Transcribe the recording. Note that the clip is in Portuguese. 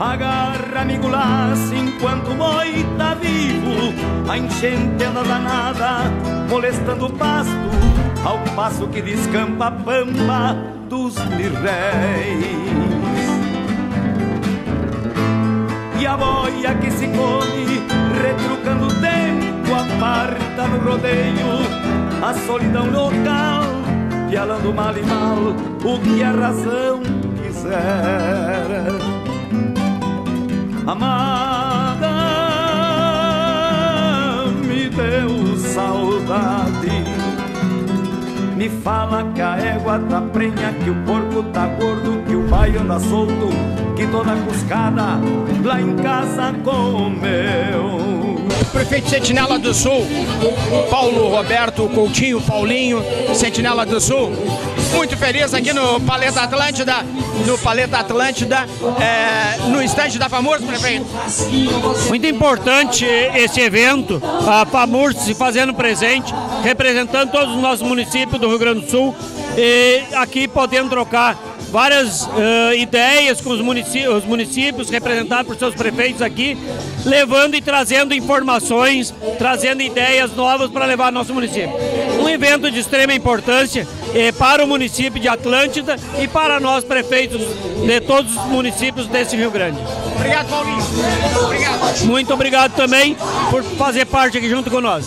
Agarra, amigo laço, enquanto o boi tá vivo A enchente anda danada, molestando o pasto Ao passo que descampa a pampa dos mirréis E a boia que se come, retrucando o tempo Aparta no rodeio a solidão local Pialando mal e mal o que a razão quiser Amada, me deu saudade. Me fala que a égua tá prenha, que o porco tá gordo, que o baio anda solto, que toda cuscada lá em casa comeu. Prefeito Sentinela do Sul, Paulo Roberto Coutinho, Paulinho, Sentinela do Sul, muito feliz aqui no Paleta Atlântida, no Paleta Atlântida, é, no estande da FAMURS, prefeito. Muito importante esse evento, a FAMURS se fazendo presente, representando todos os nossos municípios do Rio Grande do Sul e aqui podendo trocar várias uh, ideias com os municípios, os municípios representados por seus prefeitos aqui, levando e trazendo informações, trazendo ideias novas para levar ao nosso município. Um evento de extrema importância eh, para o município de Atlântida e para nós prefeitos de todos os municípios desse Rio Grande. Obrigado, Paulinho. Obrigado. Muito obrigado também por fazer parte aqui junto com nós.